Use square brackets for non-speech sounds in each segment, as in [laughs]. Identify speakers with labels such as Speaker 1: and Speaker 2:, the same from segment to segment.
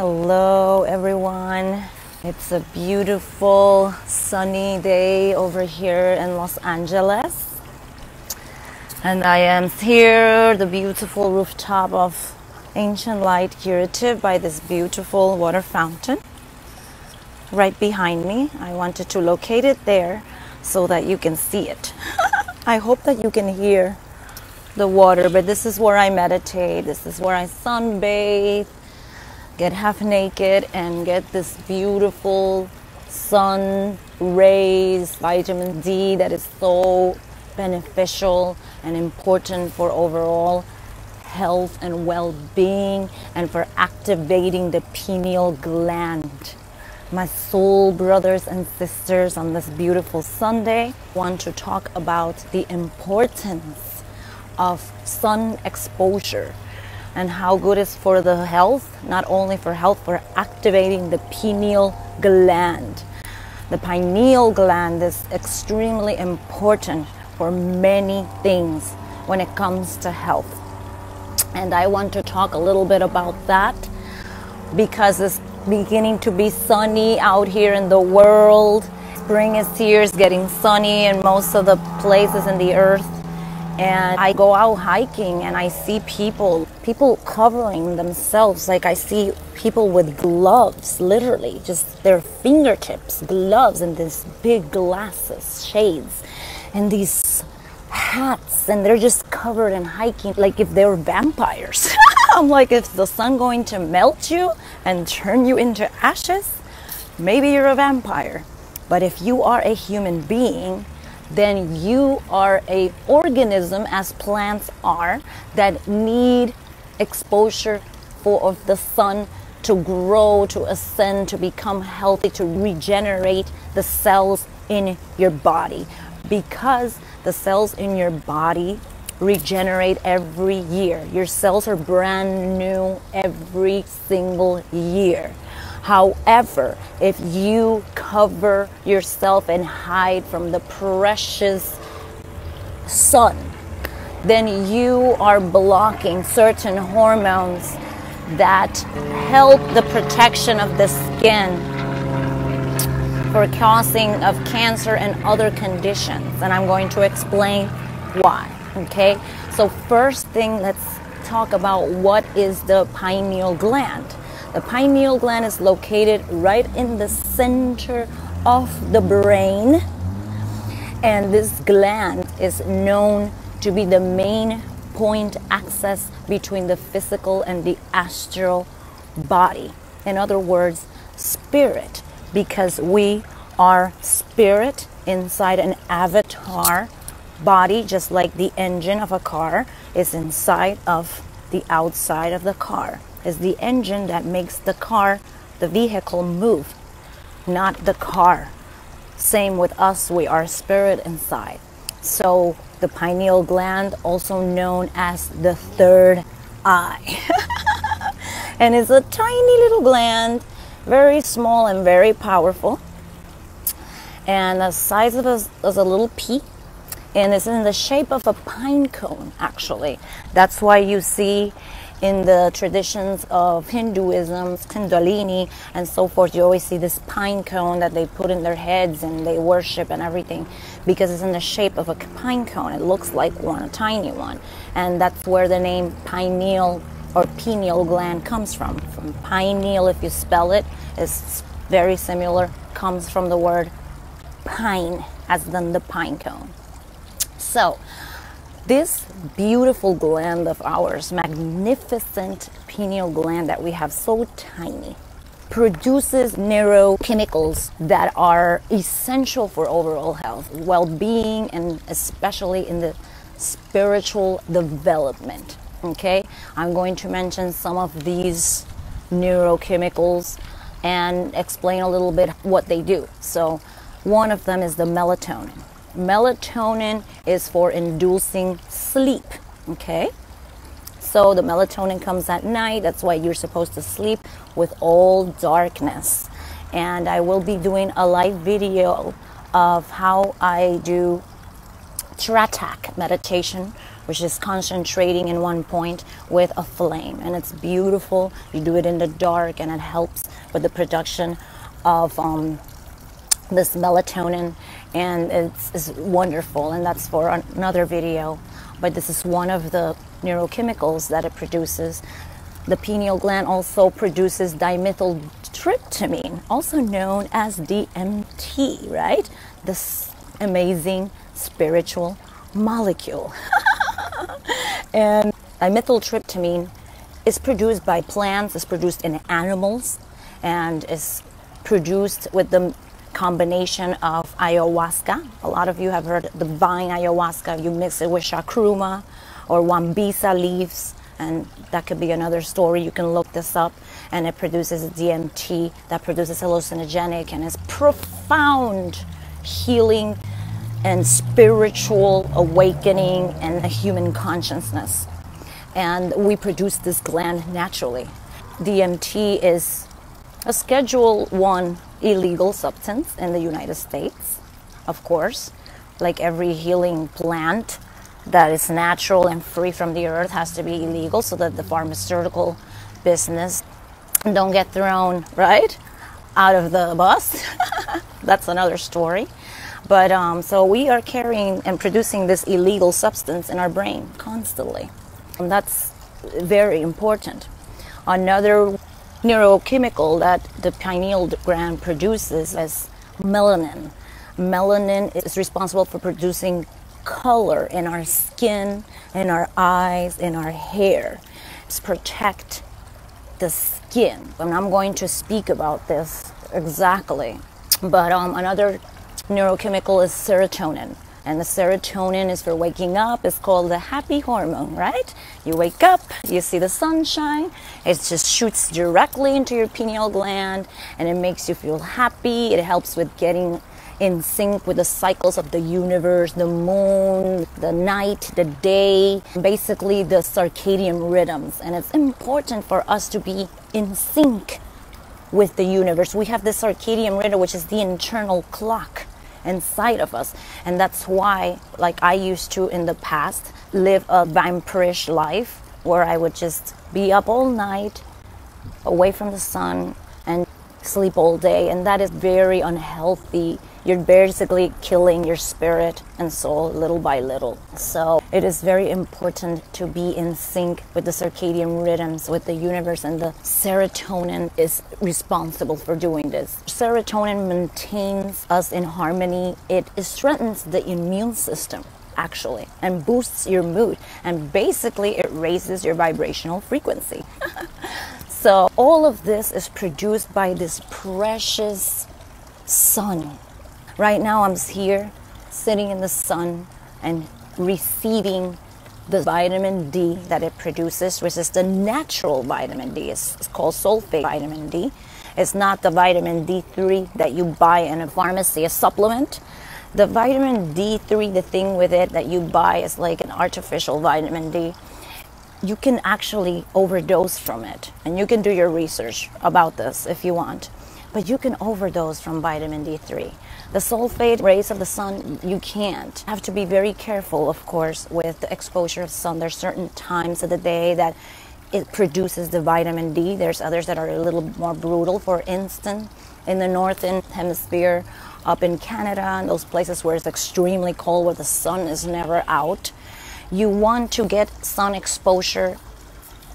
Speaker 1: Hello, everyone. It's a beautiful sunny day over here in Los Angeles. And I am here, the beautiful rooftop of Ancient Light Curative by this beautiful water fountain right behind me. I wanted to locate it there so that you can see it. [laughs] I hope that you can hear the water, but this is where I meditate. This is where I sunbathe get half naked and get this beautiful sun rays, vitamin D that is so beneficial and important for overall health and well being and for activating the pineal gland. My soul brothers and sisters on this beautiful Sunday want to talk about the importance of sun exposure and how good it's for the health, not only for health, for activating the pineal gland. The pineal gland is extremely important for many things when it comes to health. And I want to talk a little bit about that because it's beginning to be sunny out here in the world. Spring is here, it's getting sunny in most of the places in the earth and I go out hiking and I see people, people covering themselves. Like I see people with gloves, literally, just their fingertips, gloves, and these big glasses, shades, and these hats, and they're just covered in hiking like if they're vampires. [laughs] I'm like, if the sun going to melt you and turn you into ashes, maybe you're a vampire. But if you are a human being, then you are a organism as plants are that need exposure for of the sun to grow, to ascend, to become healthy, to regenerate the cells in your body. Because the cells in your body regenerate every year. Your cells are brand new every single year. However, if you cover yourself and hide from the precious sun, then you are blocking certain hormones that help the protection of the skin for causing of cancer and other conditions. And i'm going to explain why okay? So first thing let's talk about what is the pineal gland the pineal gland is located right in the center of the brain, and this gland is known to be the main point access between the physical and the astral body. In other words, spirit, because we are spirit inside an avatar body, just like the engine of a car is inside of the outside of the car is the engine that makes the car, the vehicle move, not the car. Same with us, we are spirit inside. So the pineal gland, also known as the third eye. [laughs] and it's a tiny little gland, very small and very powerful. And the size of a, a little pea. And it's in the shape of a pine cone, actually. That's why you see in the traditions of Hinduism, Kundalini, and so forth, you always see this pine cone that they put in their heads and they worship and everything because it's in the shape of a pine cone. It looks like one, a tiny one. And that's where the name pineal or pineal gland comes from. From pineal, if you spell it, it, is very similar, comes from the word pine, as in the pine cone. So, this beautiful gland of ours, magnificent pineal gland that we have so tiny, produces neurochemicals that are essential for overall health, well being, and especially in the spiritual development. Okay, I'm going to mention some of these neurochemicals and explain a little bit what they do. So, one of them is the melatonin melatonin is for inducing sleep. Okay? So the melatonin comes at night. That's why you're supposed to sleep with all darkness. And I will be doing a live video of how I do Tratak meditation, which is concentrating in one point with a flame. And it's beautiful. You do it in the dark, and it helps with the production of um, this melatonin. And it's, it's wonderful. And that's for another video. But this is one of the neurochemicals that it produces. The pineal gland also produces dimethyltryptamine, also known as DMT, right? This amazing spiritual molecule. [laughs] and dimethyltryptamine is produced by plants, is produced in animals, and is produced with the combination of ayahuasca. A lot of you have heard the vine ayahuasca. You mix it with chacruna or wambisa leaves, and that could be another story. You can look this up, and it produces DMT that produces hallucinogenic and is profound healing and spiritual awakening and a human consciousness. And we produce this gland naturally. DMT is a Schedule 1 illegal substance in the United States, of course. Like every healing plant that is natural and free from the earth has to be illegal so that the pharmaceutical business don't get thrown, right? Out of the bus. [laughs] That's another story. But um, so we are carrying and producing this illegal substance in our brain constantly. And that's very important. Another neurochemical that the pineal gland produces is melanin. Melanin is responsible for producing color in our skin, in our eyes, in our hair. It's protect the skin. And I'm going to speak about this exactly. But um, another neurochemical is serotonin. And the serotonin is for waking up. It's called the happy hormone, right? You wake up, you see the sunshine, it just shoots directly into your pineal gland and it makes you feel happy. It helps with getting in sync with the cycles of the universe, the moon, the night, the day, basically the circadian rhythms. And it's important for us to be in sync with the universe. We have the circadian rhythm, which is the internal clock inside of us. And that's why, like I used to in the past, live a vampirish life where I would just be up all night, away from the sun, and sleep all day. And that is very unhealthy you're basically killing your spirit and soul little by little. So it is very important to be in sync with the circadian rhythms, with the universe, and the serotonin is responsible for doing this. Serotonin maintains us in harmony, it strengthens the immune system actually and boosts your mood and basically it raises your vibrational frequency. [laughs] so all of this is produced by this precious sun Right now, I'm here sitting in the sun and receiving the vitamin D that it produces, which is the natural vitamin D. It's, it's, called sulfate vitamin D. It's not the vitamin D3 that you buy in a pharmacy, a supplement. The vitamin D3, the thing with it that you buy is like an artificial vitamin D. You can actually overdose from it, and you can do your research about this if you want. But you can overdose from vitamin D3. The sulfate rays of the sun, you can't. Have to be very careful, of course, with the exposure of sun. There's certain times of the day that it produces the vitamin D. There's others that are a little more brutal. For instance, in the northern hemisphere, up in Canada and those places where it's extremely cold, where the sun is never out, you want to get sun exposure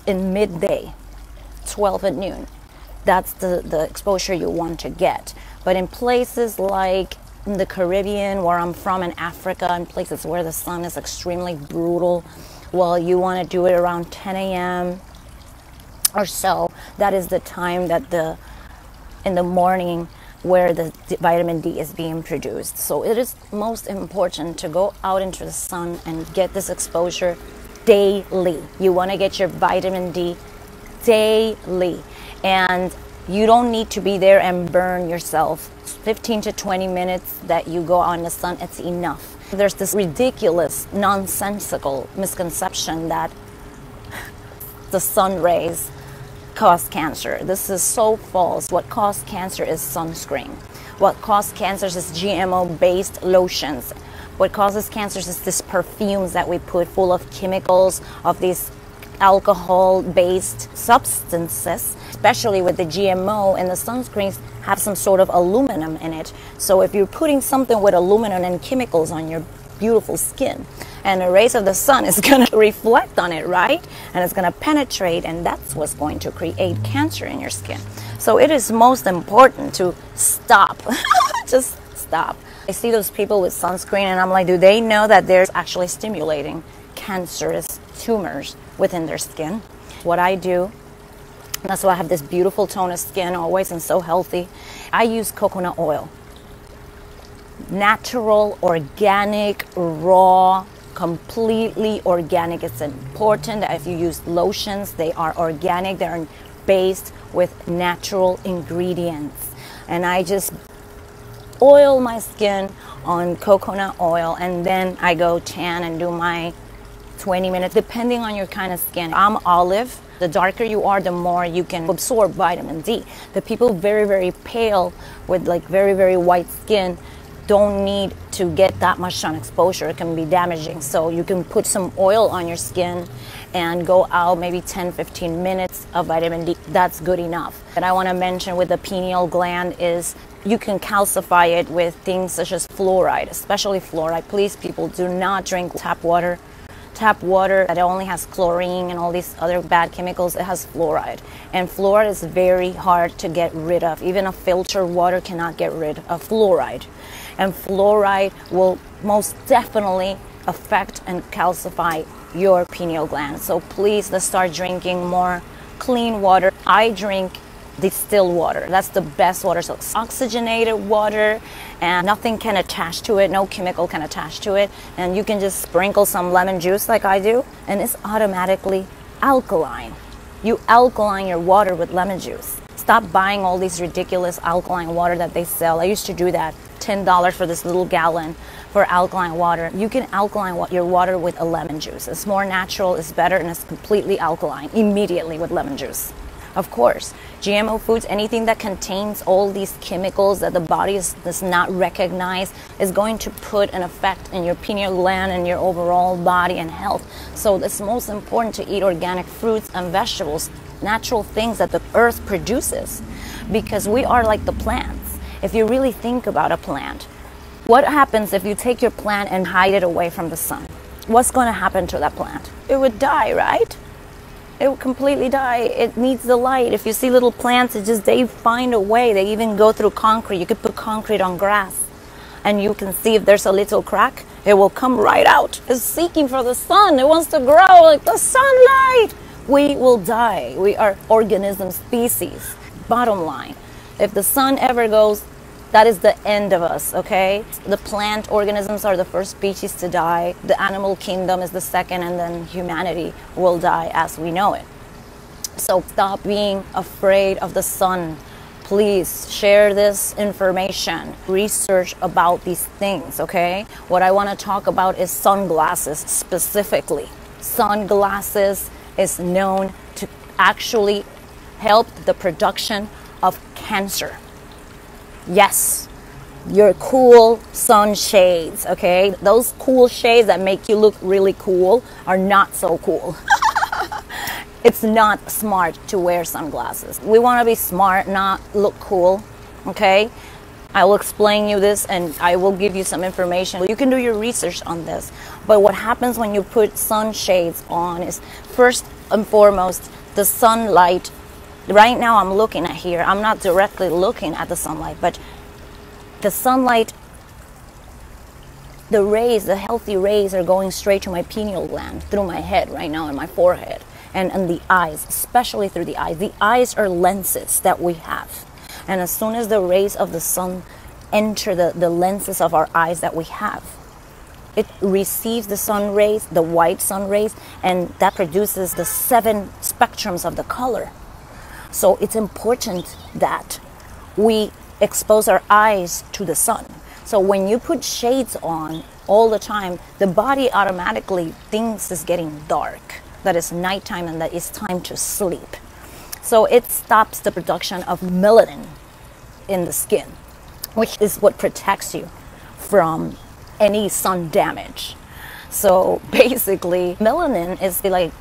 Speaker 1: in midday, 12 at noon. That's the, the exposure you want to get. But in places like the Caribbean, where I'm from, in Africa, in places where the sun is extremely brutal, well, you want to do it around 10 a.m. or so. That is the time that the in the morning where the vitamin D is being produced. So it is most important to go out into the sun and get this exposure daily. You want to get your vitamin D daily. And you don't need to be there and burn yourself. 15 to 20 minutes that you go on the sun, it's enough. There's this ridiculous, nonsensical misconception that the sun rays cause cancer. This is so false. What causes cancer is sunscreen. What causes cancer is GMO based lotions, What causes cancers is this perfumes that we put full of chemicals, of these alcohol based substances, especially with the GMO and the sunscreens have some sort of aluminum in it. So if you're putting something with aluminum and chemicals on your beautiful skin, and the rays of the sun is [laughs] going to reflect on it, right? And it's going to penetrate, and that's what's going to create cancer in your skin. So it is most important to stop. [laughs] Just stop. I see those people with sunscreen, and I'm like, do they know that they're actually stimulating cancerous tumors within their skin? What I do that's why I have this beautiful tone of skin always and so healthy. I use coconut oil. Natural, organic, raw, completely organic. It's important that if you use lotions, they are organic, they're based with natural ingredients. And I just oil my skin on coconut oil and then I go tan and do my 20 minutes depending on your kind of skin. I'm olive the darker you are, the more you can absorb vitamin D. The people very, very pale with like very, very white skin don't need to get that much sun exposure. It can be damaging. So you can put some oil on your skin and go out maybe 10, 15 minutes of vitamin D. That's good enough. And I want to mention with the pineal gland is you can calcify it with things such as fluoride, especially fluoride. Please, people, do not drink tap water tap water that only has chlorine and all these other bad chemicals, it has fluoride. And fluoride is very hard to get rid of. Even a filtered water cannot get rid of fluoride. And fluoride will most definitely affect and calcify your pineal gland. So please let's start drinking more clean water. I drink distilled water. That's the best water. So it's oxygenated water and nothing can attach to it. No chemical can attach to it. And you can just sprinkle some lemon juice like I do and it's automatically alkaline. You alkaline your water with lemon juice. Stop buying all these ridiculous alkaline water that they sell. I used to do that. $10 for this little gallon for alkaline water. You can alkaline your water with a lemon juice. It's more natural, it's better, and it's completely alkaline immediately with lemon juice. Of course, GMO foods, anything that contains all these chemicals that the body is, does not recognize, is going to put an effect in your pineal gland and your overall body and health. So it's most important to eat organic fruits and vegetables, natural things that the earth produces, because we are like the plants. If you really think about a plant, what happens if you take your plant and hide it away from the sun? What's going to happen to that plant? It would die, right? It will completely die. It needs the light. If you see little plants, it just they find a way. They even go through concrete. You could put concrete on grass, and you can see if there's a little crack, it will come right out. It's seeking for the sun. It wants to grow like the sunlight. We will die. We are organism species. Bottom line, if the sun ever goes that is the end of us, okay? The plant organisms are the first species to die, the animal kingdom is the second, and then humanity will die as we know it. So stop being afraid of the sun. Please share this information, research about these things, okay? What I want to talk about is sunglasses specifically. Sunglasses is known to actually help the production of cancer Yes, your cool sun shades, okay? Those cool shades that make you look really cool are not so cool. [laughs] it's not smart to wear sunglasses. We want to be smart, not look cool, okay? I will explain you this and I will give you some information. You can do your research on this. But what happens when you put sunshades on is first and foremost, the sunlight right now I'm looking at here, I'm not directly looking at the sunlight, but the sunlight, the rays, the healthy rays are going straight to my pineal gland through my head right now and my forehead and, and the eyes, especially through the eyes. The eyes are lenses that we have. And as soon as the rays of the sun enter the, the lenses of our eyes that we have, it receives the sun rays, the white sun rays, and that produces the seven spectrums of the color. So it's important that we expose our eyes to the sun. So when you put shades on all the time, the body automatically thinks it's getting dark, that it's nighttime and that it's time to sleep. So it stops the production of melanin in the skin, which is what protects you from any sun damage. So [laughs] basically, melanin is like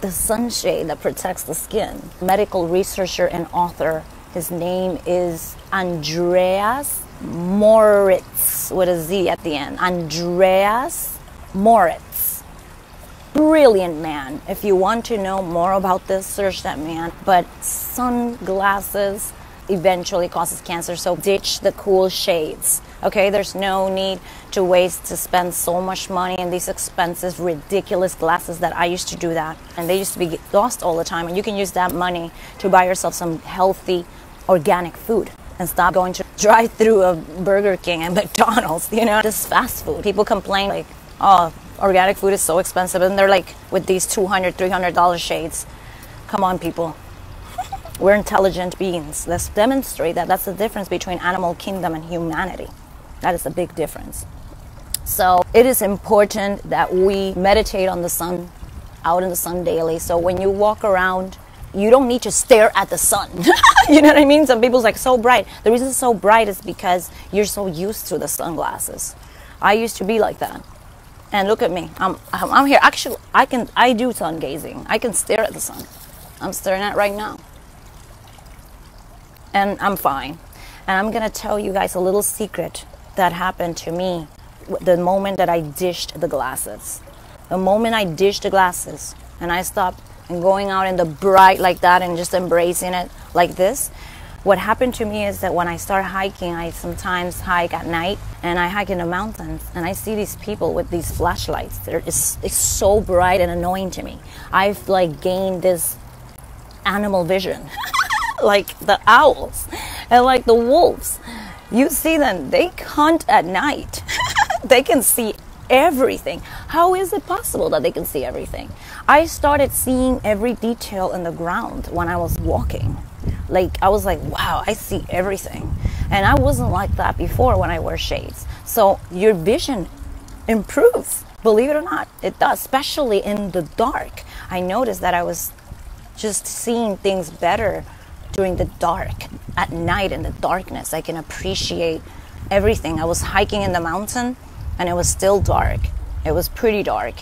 Speaker 1: the sunshade that protects the skin. Medical researcher and author, his name is Andreas Moritz with a Z at the end. Andreas Moritz. Brilliant man. If you want to know more about this, search that man. But sunglasses eventually causes cancer, so ditch the cool shades. Okay, there's no need to waste to spend so much money in these expensive, ridiculous glasses that I used to do that. And they used to be lost all the time. And you can use that money to buy yourself some healthy, organic food and stop going to [laughs] drive through a Burger King and [laughs] McDonald's, you know, this fast food. People complain like, oh, organic food is so expensive. And they're like with these $200, $300 shades. Come on, people. We're intelligent beings. Let's demonstrate that that's the difference between animal kingdom and humanity. That is a big difference. So it is important that we meditate on the sun, out in the sun daily. So when you walk around, you don't need to stare at the sun. [laughs] you know what I mean? Some people's like so bright. The reason it's so bright is because you're so used to the sunglasses. I used to be like that. And look at me. I'm, I'm, here. Actually, I can I do sun gazing. I can stare at the sun. I'm staring at right now. And I'm fine. And I'm going to tell you guys a little secret that happened to me the moment that I dished the glasses. The moment I dished the glasses and I stopped and going out in the bright like that and just embracing it like this, what happened to me is that when I start hiking, I sometimes hike at night and I hike in the mountains and I see these people with these flashlights. It's, it's so bright and annoying to me. I've like gained this animal vision, [laughs] like the owls and like the wolves you see them, they hunt at night. [laughs] they can see everything. How is it possible that they can see everything? I started seeing every detail in the ground when I was walking. Like, I was like, wow, I see everything. And I wasn't like that before when I wear shades. So your vision improves. Believe it or not, it does, especially in the dark. I noticed that I was just seeing things better during the dark, at night in the darkness. I can appreciate everything. I was hiking in the mountain and it was still dark. It was pretty dark.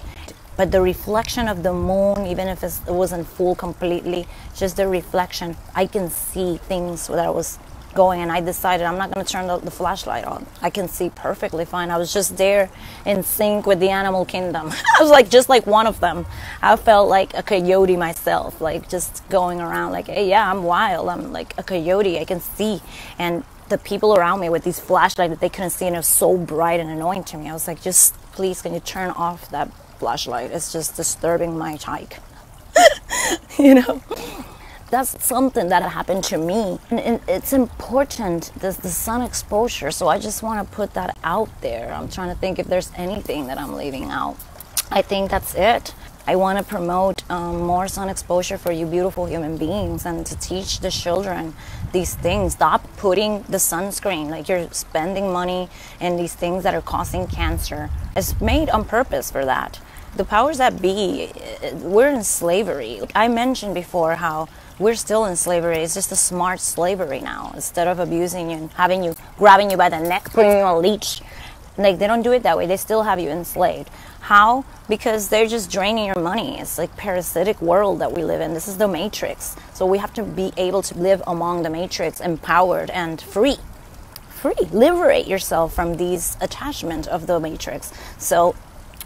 Speaker 1: But the reflection of the moon, even if it wasn't full completely, just the reflection, I can see things that I was going and I decided I'm not going to turn the, the, flashlight on. I can see perfectly fine. I was just there in sync with the animal kingdom. [laughs] I was like just like one of them. I felt like a coyote myself, like just going around like, hey, yeah, I'm wild. I'm like a coyote. I can see. And the people around me with these flashlights that they couldn't see and it was so bright and annoying to me. I was like, just please, can you turn off that flashlight? It's just disturbing my hike. [laughs] you know? That's something that happened to me. And it's important, this, the sun exposure. So I just want to put that out there. I'm trying to think if there's anything that I'm leaving out. I think that's it. I want to promote um, more sun exposure for you beautiful human beings and to teach the children these things. Stop putting the sunscreen, like you're spending money in these things that are causing cancer. It's made on purpose for that. The powers that be, we're in slavery. I mentioned before how we're still in slavery. It's just a smart slavery now. Instead of abusing you and having you, grabbing you by the neck, putting you a leech, like they don't do it that way. They still have you enslaved. How? Because they're just draining your money. It's like parasitic world that we live in. This is the matrix. So we have to be able to live among the matrix, empowered and free. Free. Liberate yourself from these attachment of the matrix. So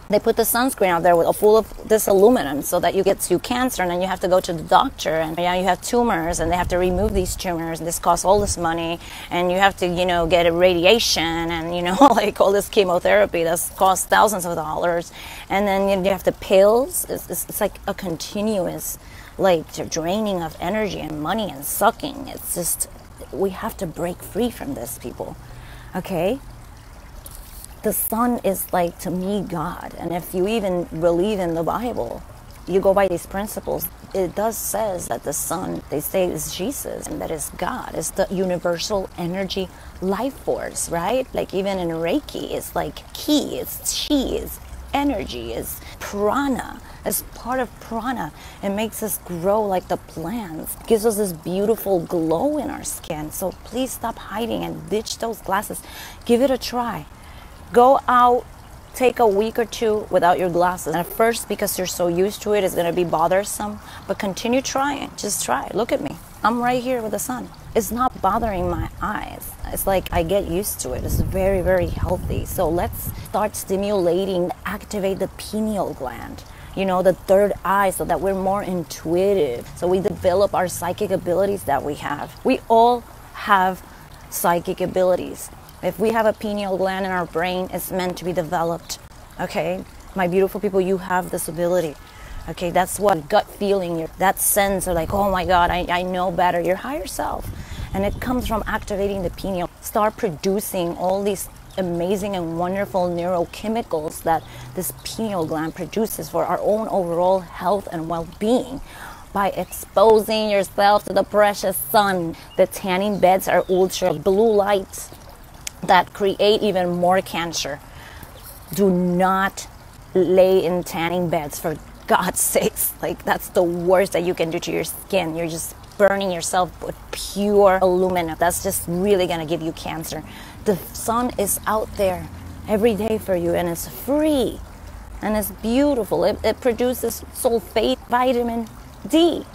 Speaker 1: they put the sunscreen out there with a full of this aluminum so that you get you cancer and then you have to go to the doctor and yeah you have tumors and they have to remove these tumors and this costs all this money and you have to you know get a radiation and you know [laughs] like all this chemotherapy that's costs thousands of dollars. And then you have the pills. It's, it's, it's like a continuous like draining of energy and money and sucking. It's just we have to break free from this people. Okay the sun is like to me God. And if you even believe in the Bible, you go by these principles. It does says that the sun, they say, is Jesus and that is God. It's the universal energy life force, right? Like even in Reiki, it's like ki, it's chi, it's energy, it's prana. It's part of prana. It makes us grow like the plants. It gives us this beautiful glow in our skin. So please stop hiding and ditch those glasses. Give it a try Go out, take a week or two without your glasses. And at first, because you're so used to it, it's going to be bothersome. But continue trying. Just try. Look at me. I'm right here with the sun. It's not bothering my eyes. It's like I get used to it. It's very, very healthy. So let's start stimulating, activate the pineal gland you know, the third eye so that we're more intuitive. So we develop our psychic abilities that we have. We all have psychic abilities. If we have a pineal gland in our brain, it's meant to be developed. Okay? My beautiful people, you have this ability. Okay, that's what gut feeling, that sense of like, oh my God, I, I know better, your higher self. And it comes from activating the pineal. Start producing all these amazing and wonderful neurochemicals that this pineal gland produces for our own overall health and well being by exposing yourself to the precious sun. The tanning beds are ultra blue lights that create even more cancer. Do not lay in tanning beds for God's [laughs] sakes. Like, that's the worst that you can do to your skin. You're just burning yourself with pure aluminum. That's just really gonna give you cancer. The sun is out there every day for you and it's free and it's beautiful. It, it produces sulfate vitamin D.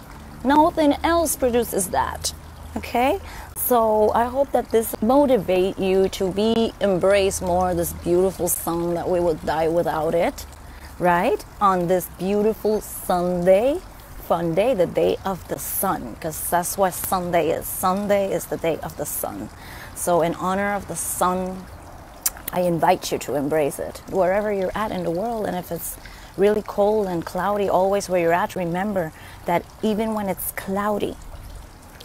Speaker 1: Nothing else produces that. Okay? So I hope that this motivate you to be embrace more this beautiful sun that we would die without it, right? On this beautiful Sunday fun day, the day of the sun, because that's what Sunday is. Sunday is the day of the sun. So, in honor of the sun, I invite you to embrace it wherever you're at in the world. And if it's really cold and cloudy, always where you're at, remember that even when it's cloudy,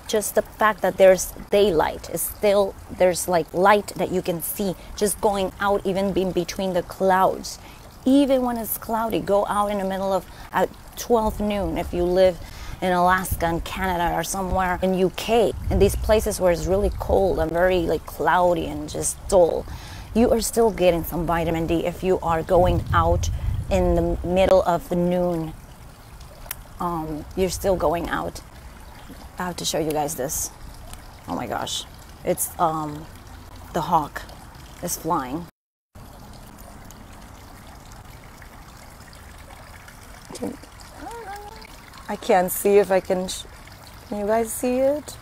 Speaker 1: just the fact that there's daylight. Is still there's like light that you can see just going out even being between the clouds. Even when it's cloudy go out in the middle of at 12 noon if you live in Alaska and Canada or somewhere in UK in these places where it's really cold and very like cloudy and just dull you are still getting some vitamin D if you are going out in the middle of the noon. Um, you're still going out I have to show you guys this oh my gosh it's um, the hawk is flying I can't see if I can. Can you guys see it?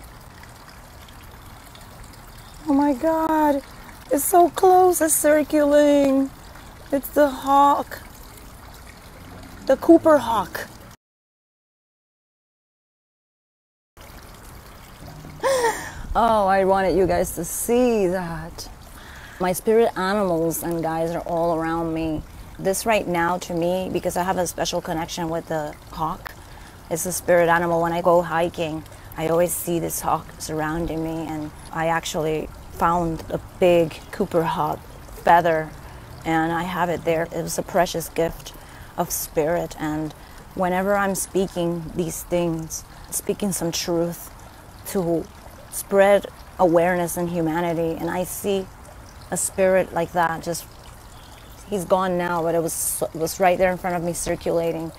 Speaker 1: Oh my god, it's so close, it's circling. It's the hawk, the Cooper hawk. Oh, I wanted you guys to see that. My spirit animals and guys are all around me. This right now to me, because I have a special connection with the hawk, it's a spirit animal. When I go hiking, I always see this hawk surrounding me, and I actually found a big Cooper hawk feather, and I have it there. It was a precious gift of spirit, and whenever I'm speaking these things, speaking some truth to spread awareness in humanity, and I see a spirit like that just he's gone now but it was it was right there in front of me circulating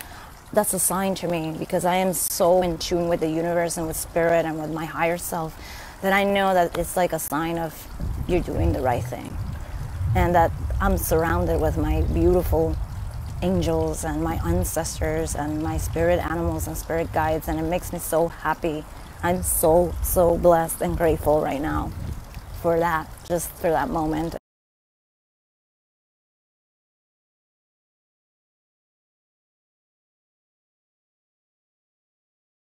Speaker 1: that's a sign to me because I am so in tune with the universe and with spirit and with my higher self that I know that it's like a sign of you're doing the right thing. And that I'm surrounded with my beautiful angels and my ancestors and my spirit animals and spirit guides, and it makes me so happy. I'm so, so blessed and grateful right now for that, just for that moment.